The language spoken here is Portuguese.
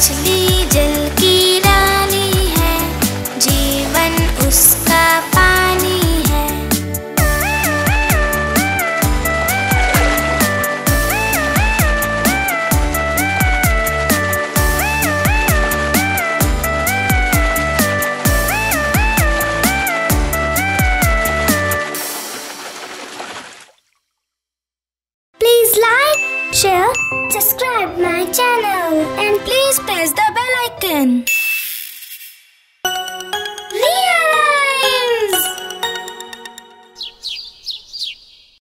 请你。Like, share, subscribe